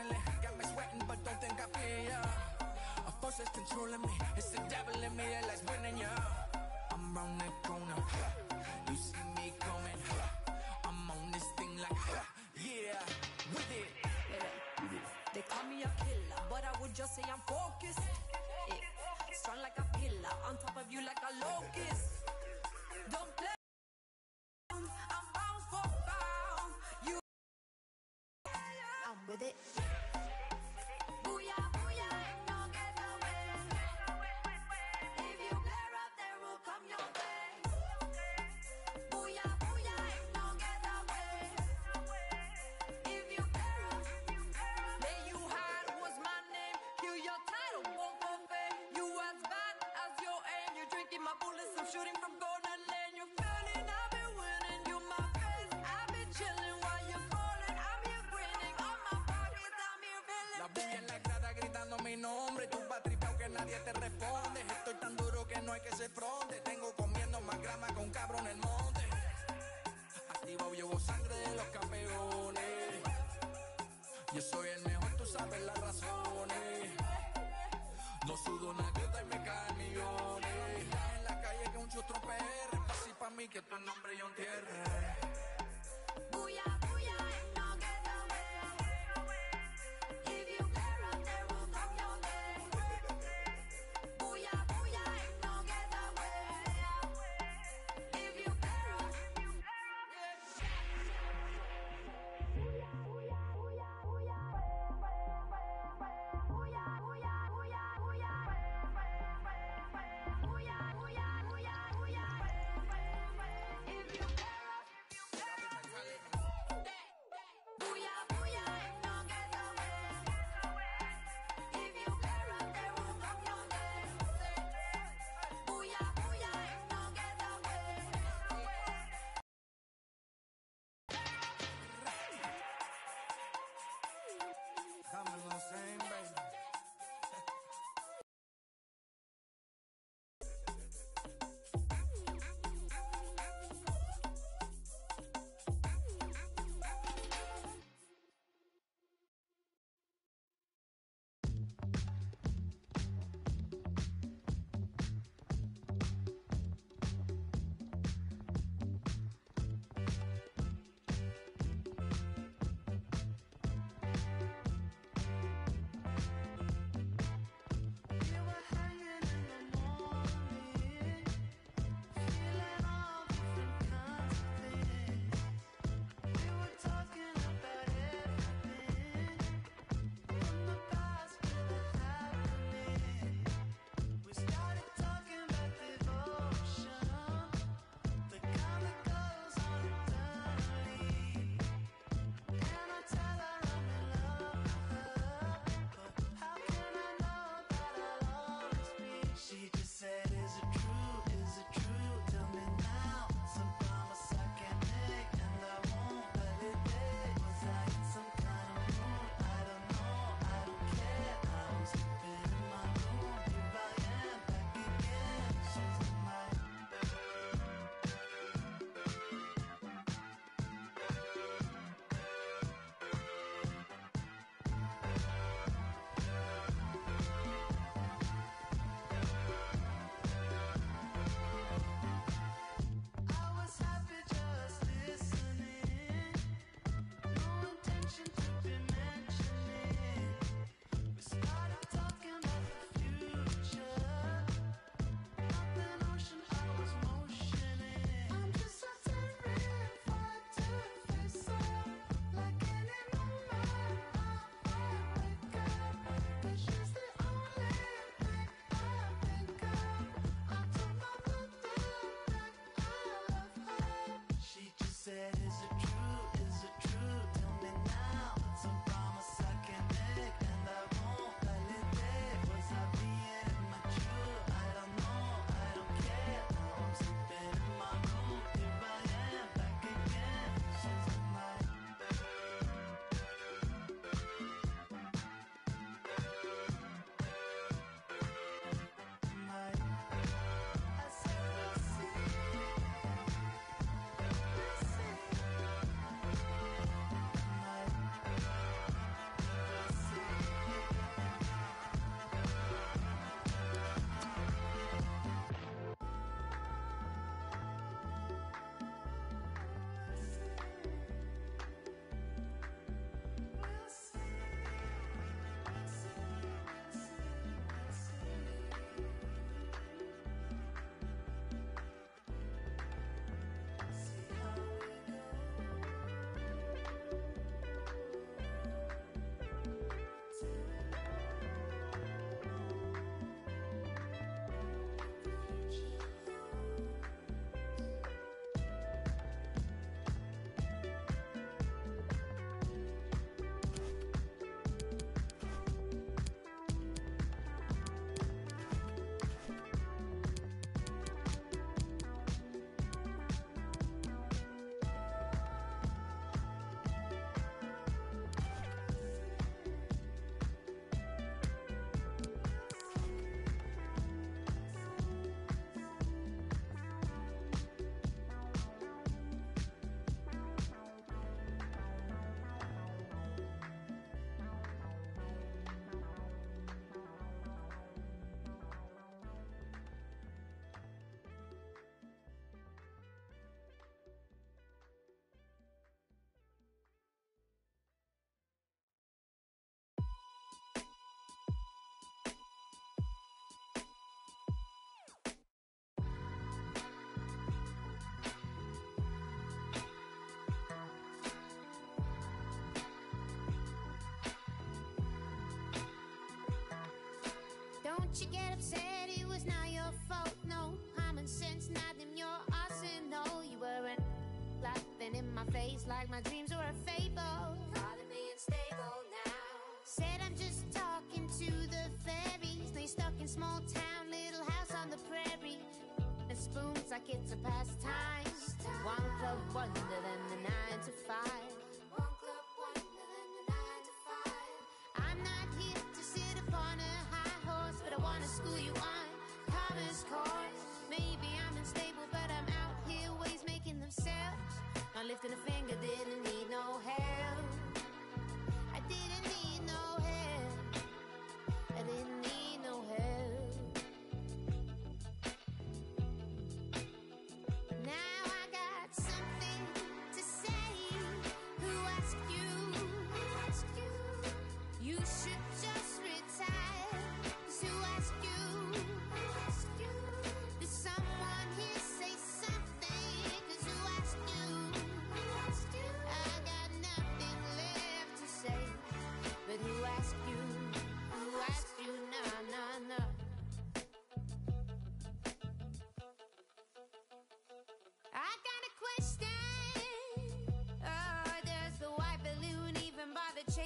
adrenaline got me sweating, but don't think I fear ya. A force that's controlling me. It's the devil in me that likes winning ya. I'm round the corner. You see me coming. I'm on this thing like, yeah, with it. They call me a killer, but I would just say I'm nadie te responde. Estoy tan duro que no hay que se fronte. Tengo comiendo más grama que un cabrón en el monte. Activado llevo sangre de los campeones. Yo soy el mejor, tú sabes las razones. No sudo una gota y me caen millones. En la calle que un chustro PR. Pa' mí que tu nombre yo entierre. get upset, it was not your fault. No common sense, not in your arsenal. You weren't laughing in my face like my dreams were a fable. Calling me unstable now. Said I'm just talking to the fairies. They stuck in small town, little house on the prairie. And spoons like it's a pastime. One club wonder than the night. And a finger, didn't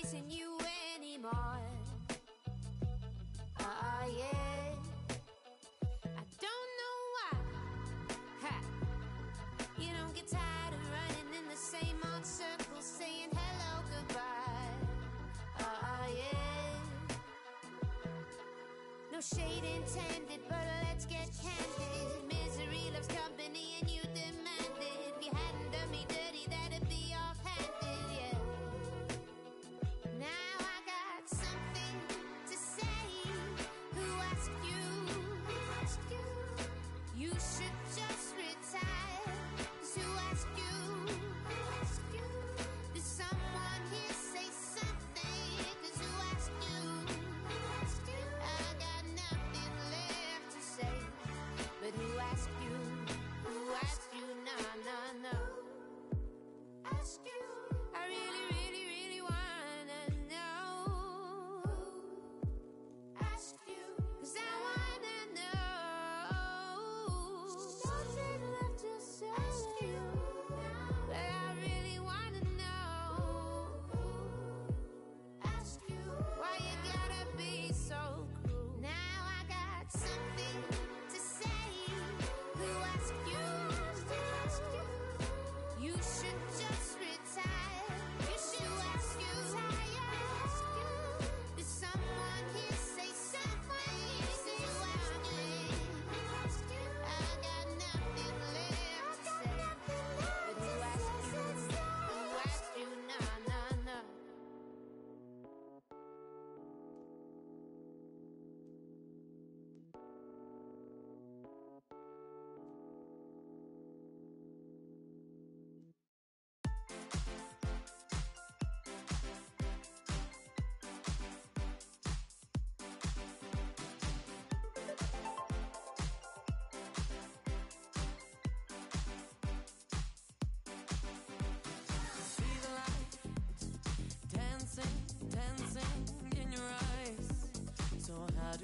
chasing you anymore. Ah, uh, yeah. I don't know why. Ha. You don't get tired of running in the same old circles, saying hello, goodbye. Ah, uh, yeah. No shade intended. ask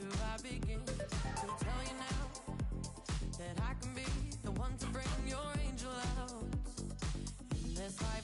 do I begin to tell you now that I can be the one to bring your angel out? In this life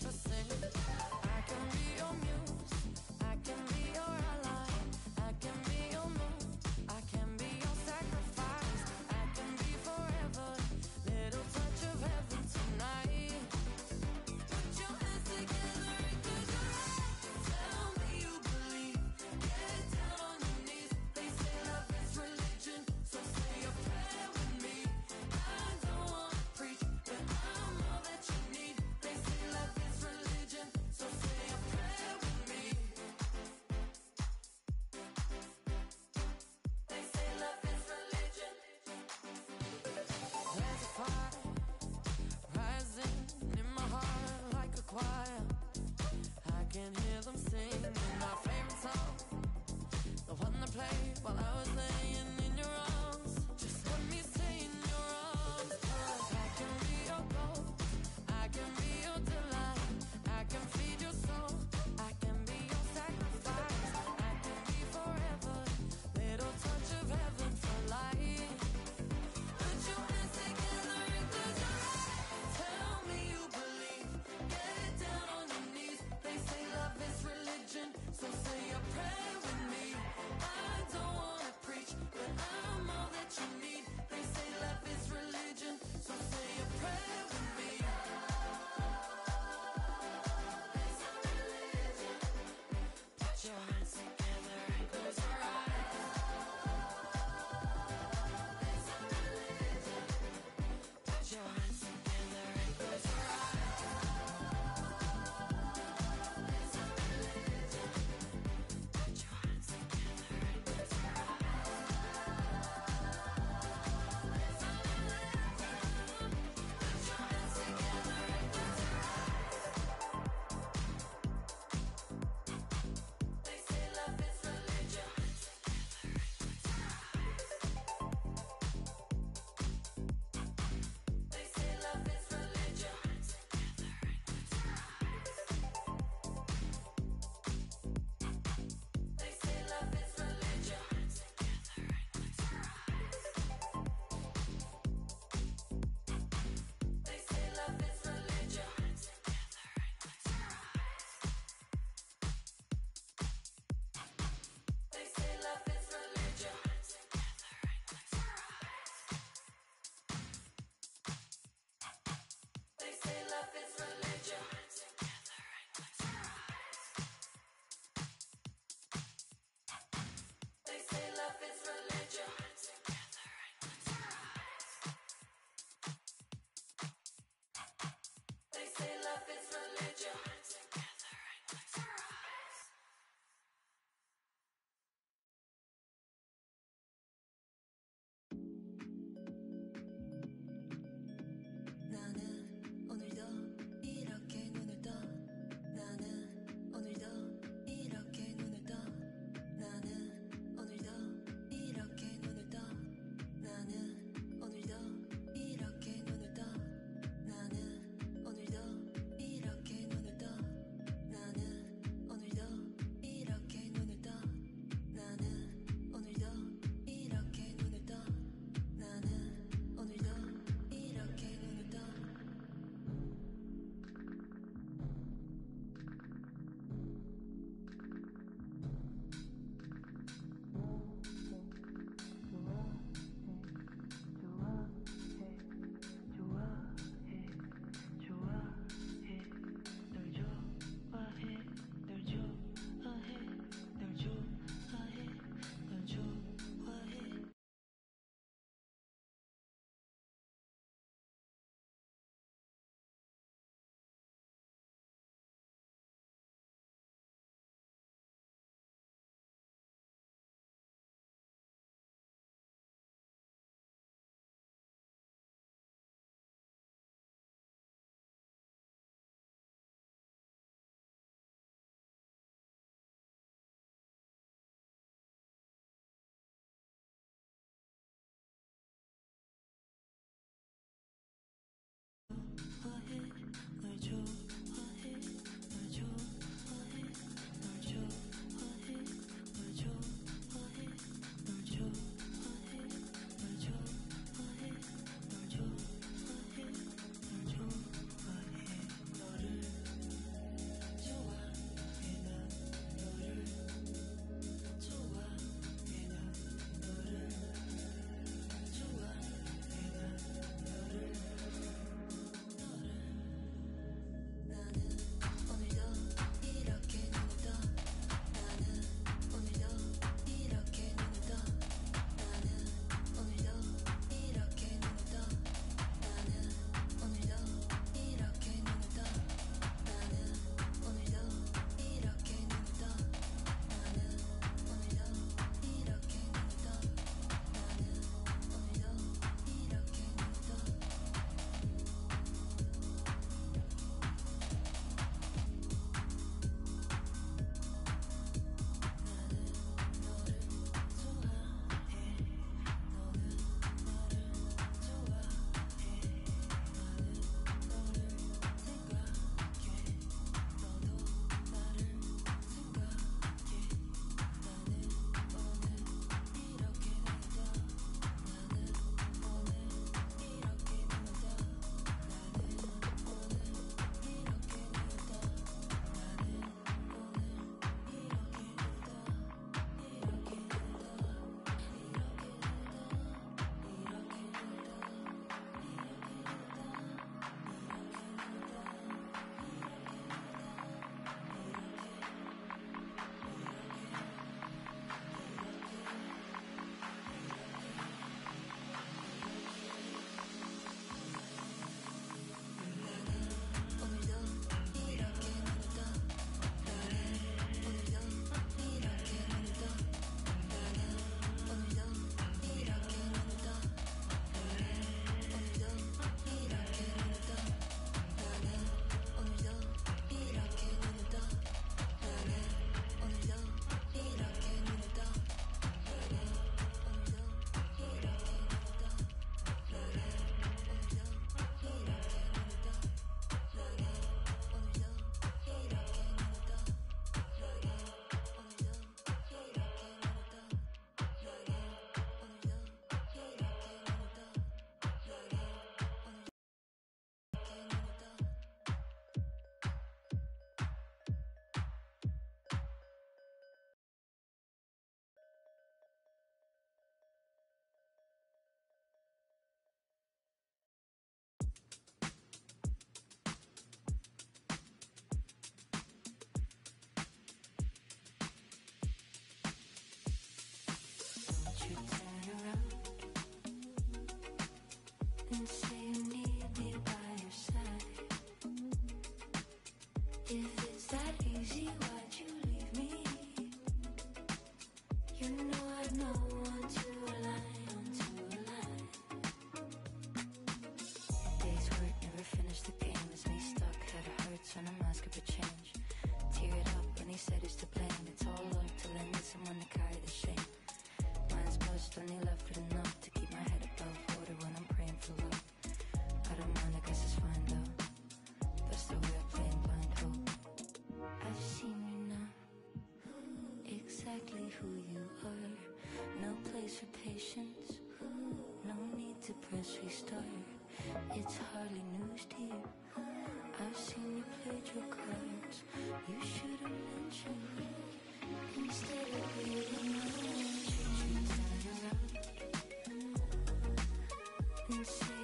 So. singing. i need you by my If who you are. No place for patience, no need to press restart. It's hardly news to you. I've seen you played your cards. You should have mentioned me instead of being alone. Around.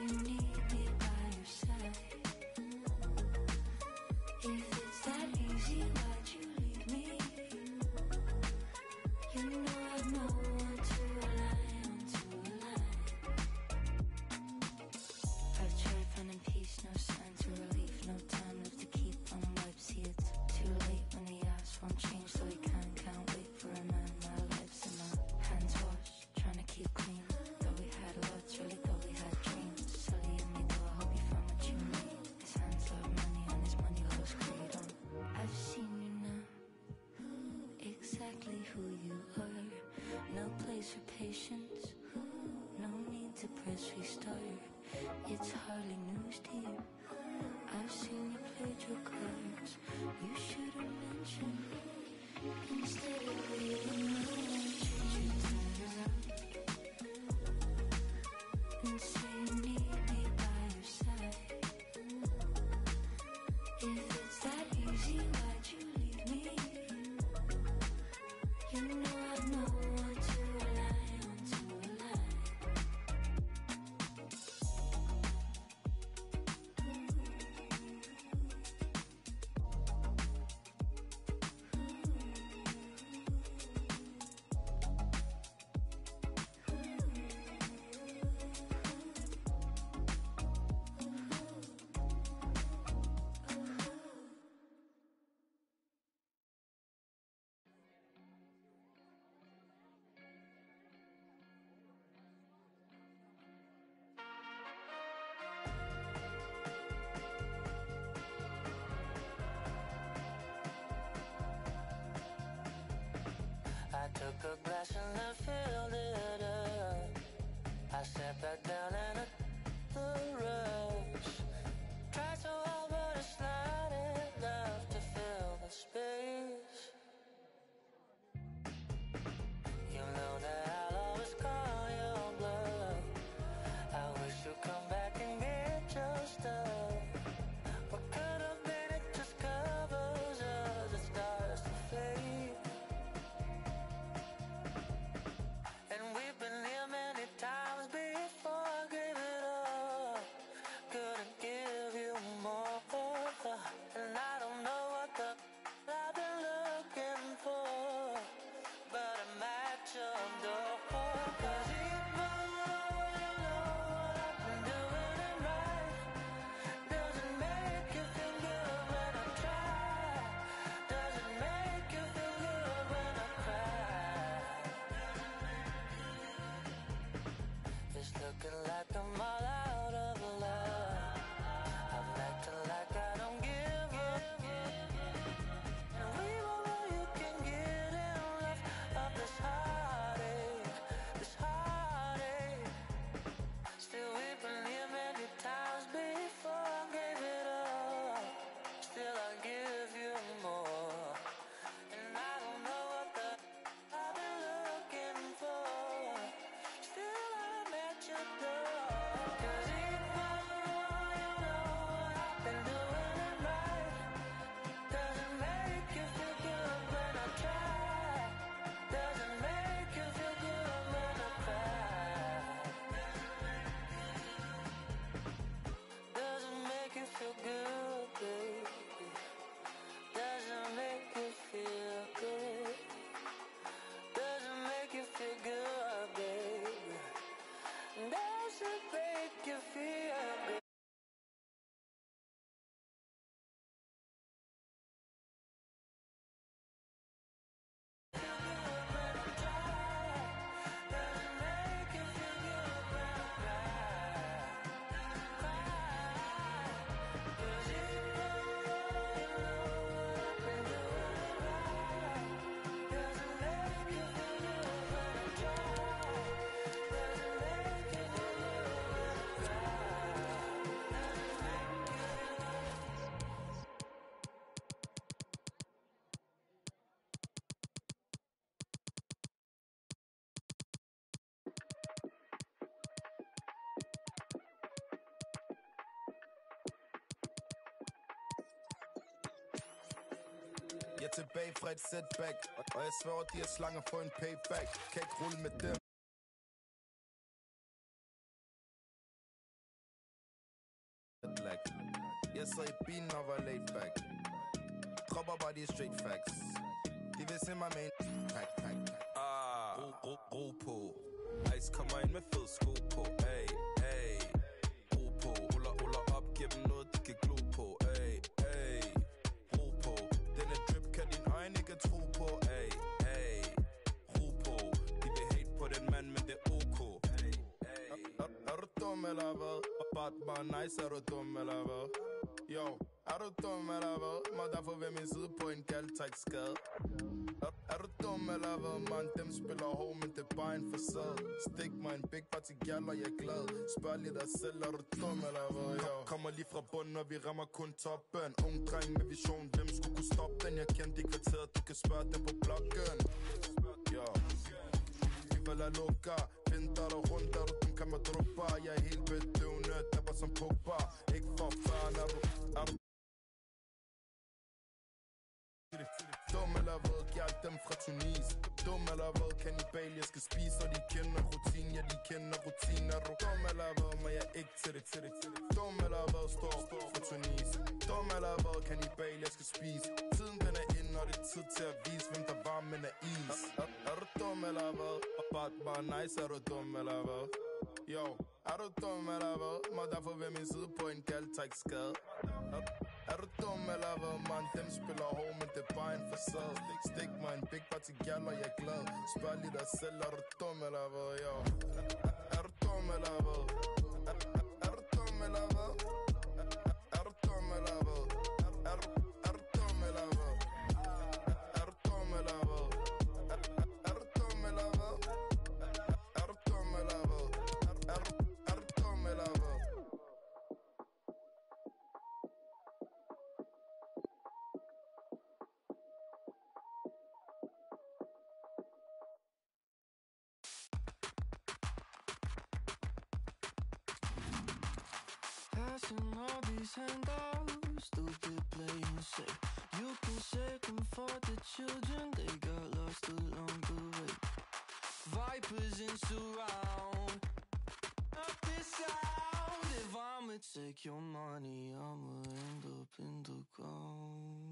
who you are. No place for patience. No need to press restart. It's hardly news to you. I've seen you play your cards. You should have mentioned Instead Took a glass and I filled it up. I sat back down and I the rush. Cause should make you feel good. Jeg er tilbage fra et setback Og jeg sværger, de er slanger for en payback. Kan ikke rulle med dem eller hvad? Og Batman, nice, er du dum eller hvad? Yo, er du dum eller hvad? Må derfor ved min side på en kald tak skade er, er du dum eller hvad, man? Dem spiller hård, men det er bare en facade Stik mig en big party gal, og jeg er glad Spørg lige dig selv, er du dum eller hvad, yo? Kommer lige fra bunden, og vi rammer kun toppen Ung dreng med vision, hvem skulle kunne stoppe den? Jeg kendte i kvarteret, du kan spørge dem på blokken Yo Viva la lukker, Pinter dig rundt, er du dum, kan man droppe Jeg er helt bedøvende, dabber som Pogba. Ikke for fan, er du, er du Dum eller hvad, gjald dem fra Tunis. Dum eller hvad, kanibal, jeg skal spise Og de kender rutin, ja de kender rutin Er du dum eller hvad, men jeg er ikke til det, til det, til det. Dum eller hvad, står fra Tunis. Dum eller hvad, kanibal, jeg skal spise. Tiden den er inde, og det er tid til at vise Hvem der var, men er is. Er, er, er du dum eller hvad, bare, bare nice, er du dum eller hvad? Yo, er du dum eller hvad, må derfor ved min side på en kald tak skade er, er du dum eller hvad, man? Dem spiller hård, men det er bare en facade Stik mig en big party gal, og jeg er glad Spørg lige dig selv, er du dum eller hvad, yo Er, du dum eller hvad? Er, du dum eller hvad? Er, du dum eller hvad? Er du Passing all these handouts, stupid playing safe. You can shake 'em for the children, they got lost along the way. Vipers in surround, up this sound. If I'ma take your money, I'ma end up in the ground.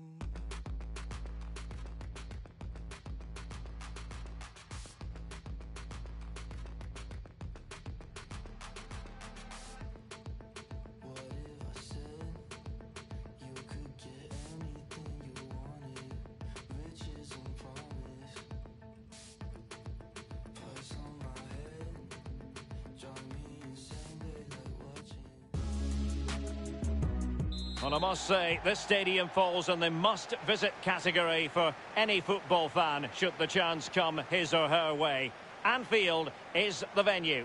Well, I must say, this stadium falls in the must-visit category for any football fan, should the chance come his or her way. Anfield is the venue.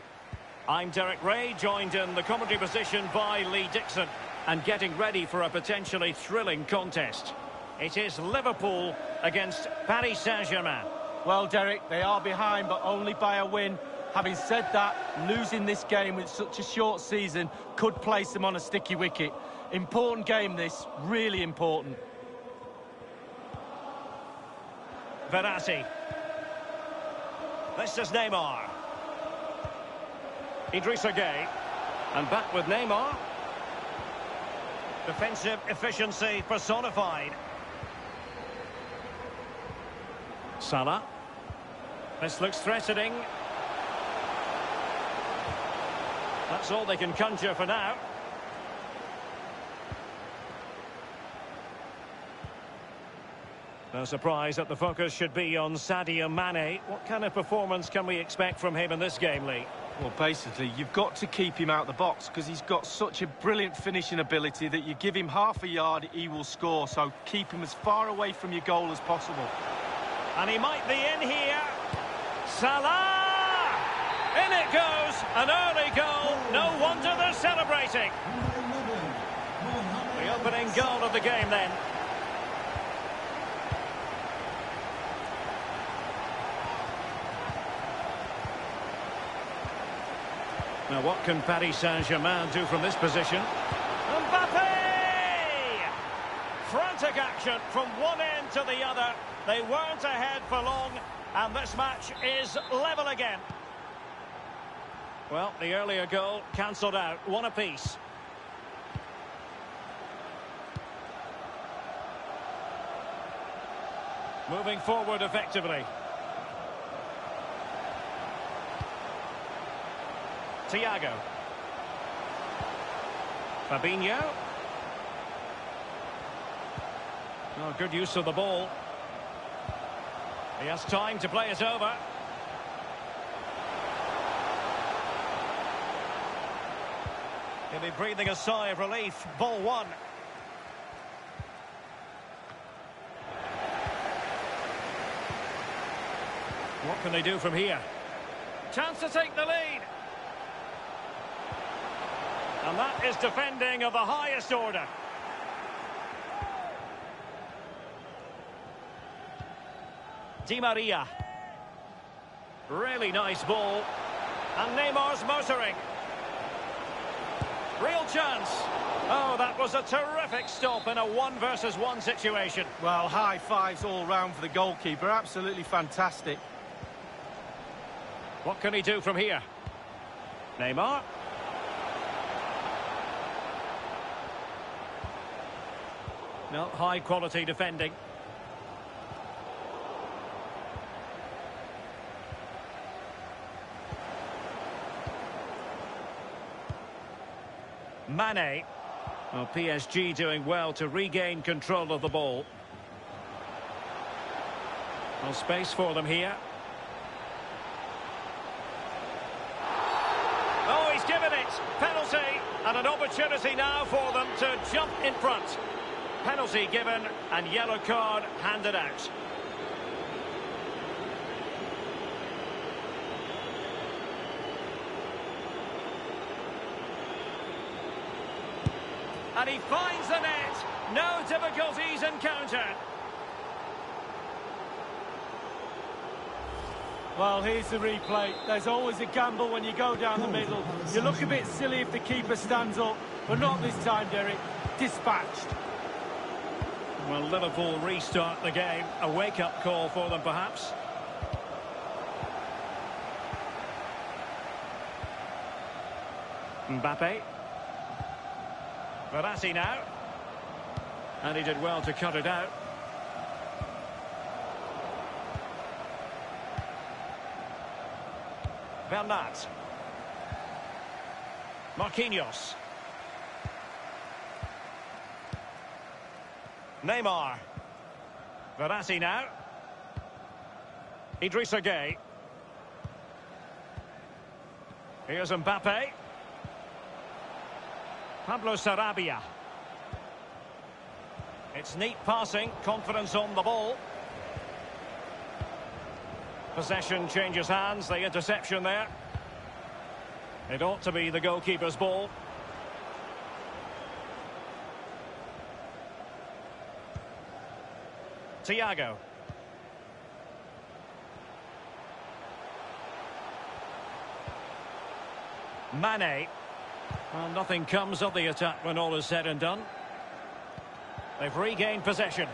I'm Derek Ray, joined in the commentary position by Lee Dixon, and getting ready for a potentially thrilling contest. It is Liverpool against Paris Saint-Germain. Well, Derek, they are behind, but only by a win. Having said that, losing this game with such a short season could place them on a sticky wicket. Important game, this. Really important. Verratti. This is Neymar. Idrissa Gueye. And back with Neymar. Defensive efficiency personified. Salah. This looks threatening. That's all they can conjure for now. No surprise that the focus should be on Sadio Mane. What kind of performance can we expect from him in this game, Lee? Well, basically, you've got to keep him out the box because he's got such a brilliant finishing ability that you give him half a yard, he will score. So keep him as far away from your goal as possible. And he might be in here. Salah! In it goes! An early goal. No wonder they're celebrating. The opening goal of the game then. Now what can Paris Saint-Germain do from this position? Mbappe! Frantic action from one end to the other. They weren't ahead for long, and this match is level again. Well, the earlier goal cancelled out, one apiece. Moving forward effectively. Thiago. Fabinho. Oh, good use of the ball. He has time to play it over. He'll be breathing a sigh of relief. Ball one. What can they do from here? Chance to take the lead. And that is defending of the highest order. Di Maria. Really nice ball. And Neymar's motoring. Real chance. Oh, that was a terrific stop in a one versus one situation. Well, high fives all round for the goalkeeper. Absolutely fantastic. What can he do from here? Neymar. No, high quality defending. Mane. Well, PSG doing well to regain control of the ball. Well, space for them here. Oh, he's given it. Penalty. And an opportunity now for them to jump in front. Penalty given and yellow card handed out. And he finds the net. No difficulties encountered. Well, here's the replay. There's always a gamble when you go down the middle. You look a bit silly if the keeper stands up, but not this time, Derek. Dispatched. Well, Liverpool restart the game. A wake-up call for them, perhaps. Mbappe. Verratti now. And he did well to cut it out. Bernat. Marquinhos. Neymar. Verratti now. Idrissa Gueye. Here's Mbappe. Pablo Sarabia. It's neat passing, confidence on the ball. Possession changes hands, the interception there. It ought to be the goalkeeper's ball. Thiago. Mane. Well, nothing comes of the attack when all is said and done. They've regained possession.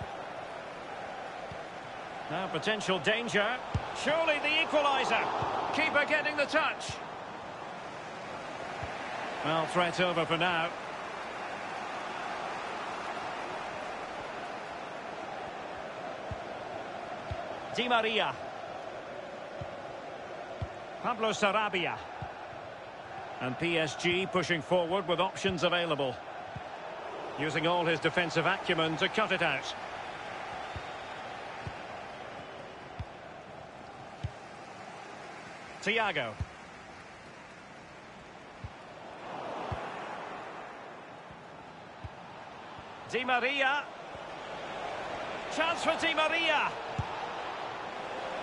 Now potential danger. Surely the equaliser. Keeper getting the touch. Well, threat over for now. Di Maria. Pablo Sarabia. And PSG pushing forward with options available. Using all his defensive acumen to cut it out. Thiago. Di Maria. Chance for Di Maria.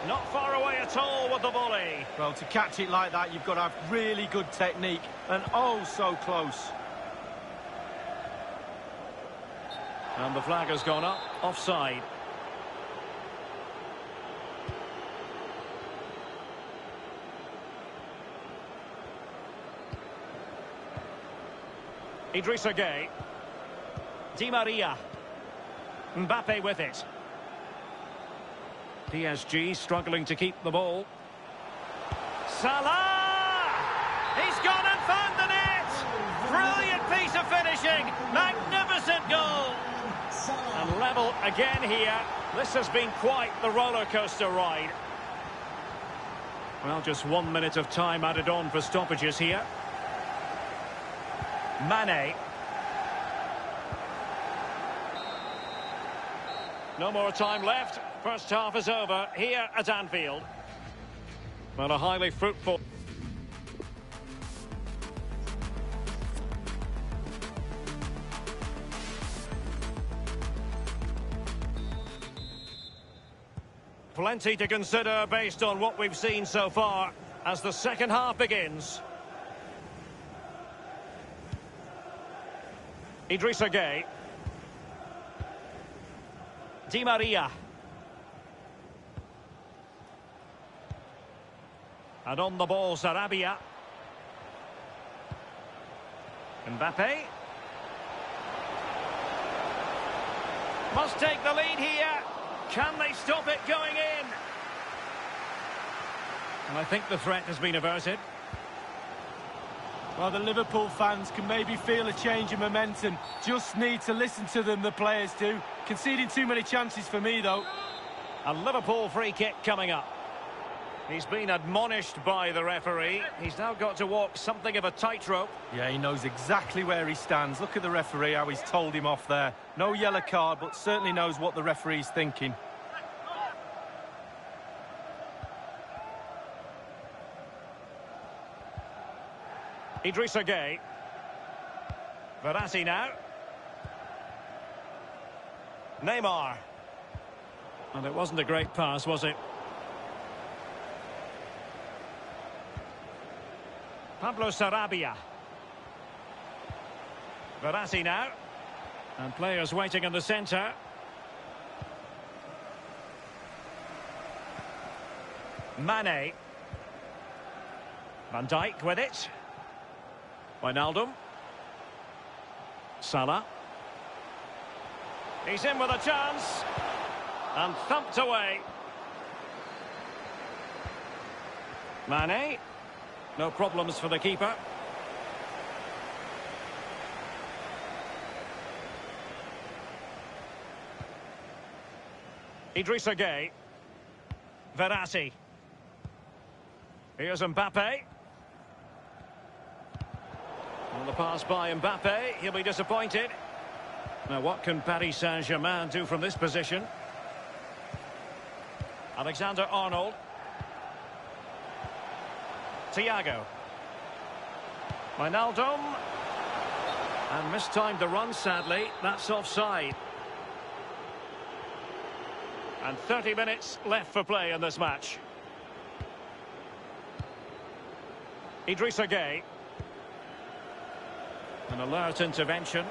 Not far away at all with the volley. Well, to catch it like that, you've got to have really good technique. And oh, so close. And the flag has gone up, offside. Idrissa Gueye. Di Maria. Mbappe with it. PSG struggling to keep the ball. Salah! He's gone and found the net! Brilliant piece of finishing! Magnificent goal! And level again here. This has been quite the roller coaster ride. Well, just one minute of time added on for stoppages here. Mane. No more time left. First half is over here at Anfield. But a highly fruitful... Plenty to consider based on what we've seen so far as the second half begins. Idrissa Gueye. Di Maria. And on the ball, Sarabia. Mbappe. Must take the lead here. Can they stop it going in? And I think the threat has been averted. Well, the Liverpool fans can maybe feel a change in momentum. Just need to listen to them, the players do. Conceding too many chances for me, though. A Liverpool free kick coming up. He's been admonished by the referee. He's now got to walk something of a tightrope. Yeah, he knows exactly where he stands. Look at the referee, how he's told him off there. No yellow card, but certainly knows what the referee's thinking. Idrissa Gueye. Verratti now. Neymar. And it wasn't a great pass, was it? Pablo Sarabia. Verratti now. And players waiting in the centre. Mane. Van Dijk with it. Wijnaldum. Salah. He's in with a chance. And thumped away. Mane. No problems for the keeper. Idrissa Gueye. Verratti. Here's Mbappe. On the pass by Mbappe, he'll be disappointed. Now what can Paris Saint-Germain do from this position? Alexander Arnold. Thiago. Wijnaldum. And mistimed the run, sadly. That's offside. And 30 minutes left for play in this match. Idrissa Gueye. An alert intervention.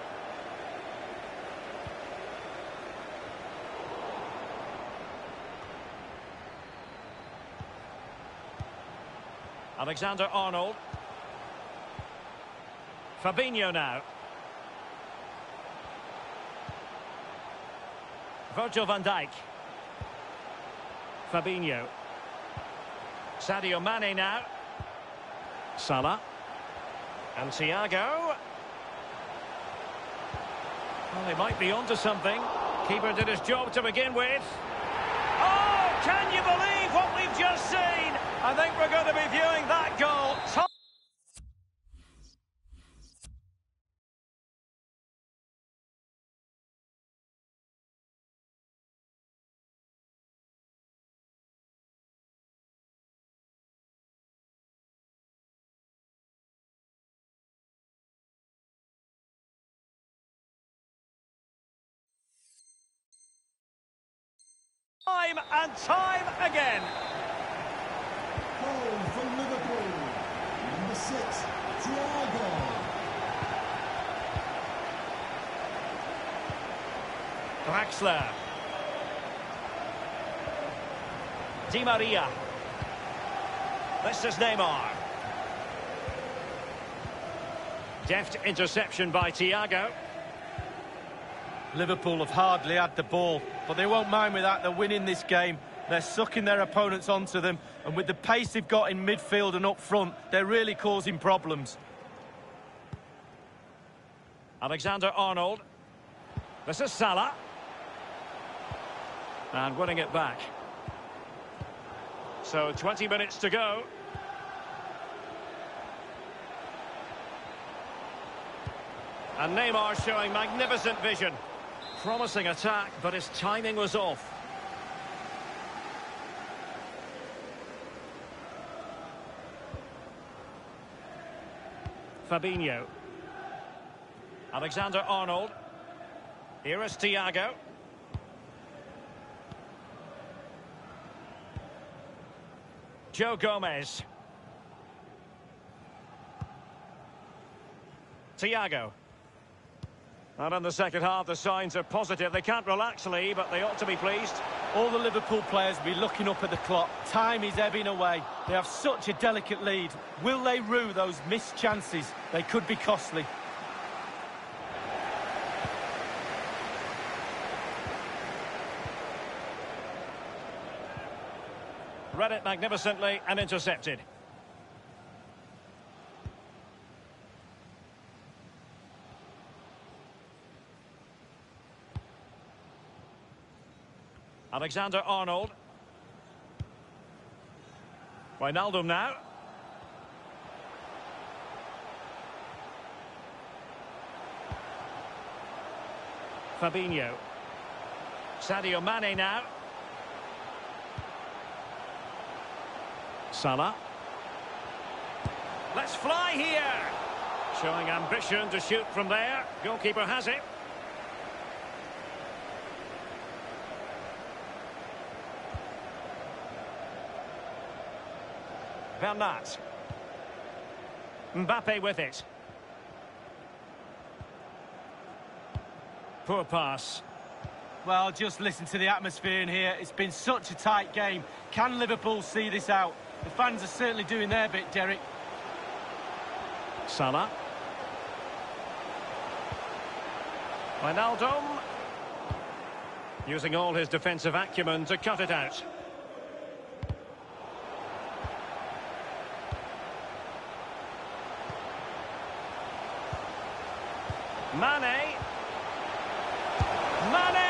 Alexander Arnold. Fabinho now. Virgil van Dijk. Fabinho. Sadio Mane now. Salah. And Thiago. Well, they might be onto something. Keeper did his job to begin with. Oh, can you believe what we've just seen? I think we're going to be viewing that goal. Time and time again. Goal for Liverpool. Number six, Thiago. Draxler. Di Maria. This is Neymar. Deft interception by Thiago. Liverpool have hardly had the ball, but they won't mind with that. They're winning this game. They're sucking their opponents onto them, and with the pace they've got in midfield and up front, they're really causing problems. Alexander Arnold. This is Salah. And winning it back. So 20 minutes to go. And Neymar showing magnificent vision. Promising attack, but his timing was off. Fabinho. Alexander Arnold. Here is Thiago. Joe Gomez. Thiago. And in the second half, the signs are positive. They can't relax, Lee, but they ought to be pleased. All the Liverpool players will be looking up at the clock. Time is ebbing away. They have such a delicate lead. Will they rue those missed chances? They could be costly. Read it magnificently and intercepted. Alexander Arnold. Wijnaldum now. Fabinho. Sadio Mane now. Salah. Let's fly here. Showing ambition to shoot from there. Goalkeeper has it. Bernat. Mbappe with it. Poor pass. Well, just listen to the atmosphere in here. It's been such a tight game. Can Liverpool see this out? The fans are certainly doing their bit, Derek. Salah. Wijnaldum. Using all his defensive acumen to cut it out. Mane. Mane!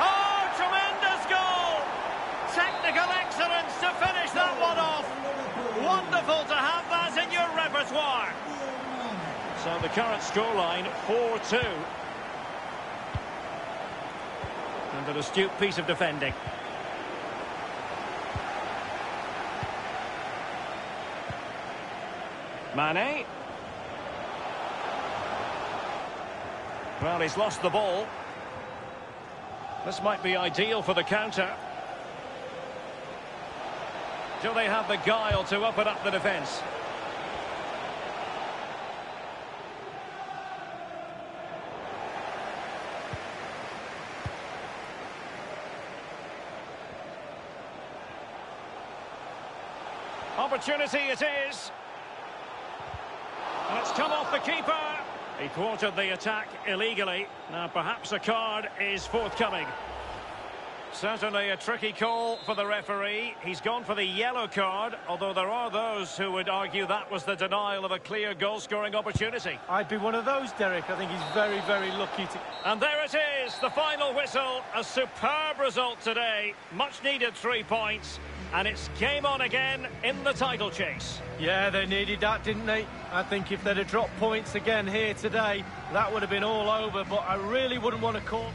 Oh, tremendous goal! Technical excellence to finish that one off. Wonderful to have that in your repertoire. So the current scoreline, 4-2. And an astute piece of defending. Mane. Well, he's lost the ball. This might be ideal for the counter. Do they have the guile to open up the defence? Opportunity it is. And it's come off the keeper. He thwarted the attack illegally. Now perhaps a card is forthcoming. Certainly a tricky call for the referee. He's gone for the yellow card, although there are those who would argue that was the denial of a clear goal-scoring opportunity. I'd be one of those, Derek. I think he's very, very lucky to... And there it is, the final whistle. A superb result today. Much needed three points. And it's game on again in the title chase. Yeah, they needed that, didn't they? I think if they'd have dropped points again here today, that would have been all over. But I really wouldn't want to call...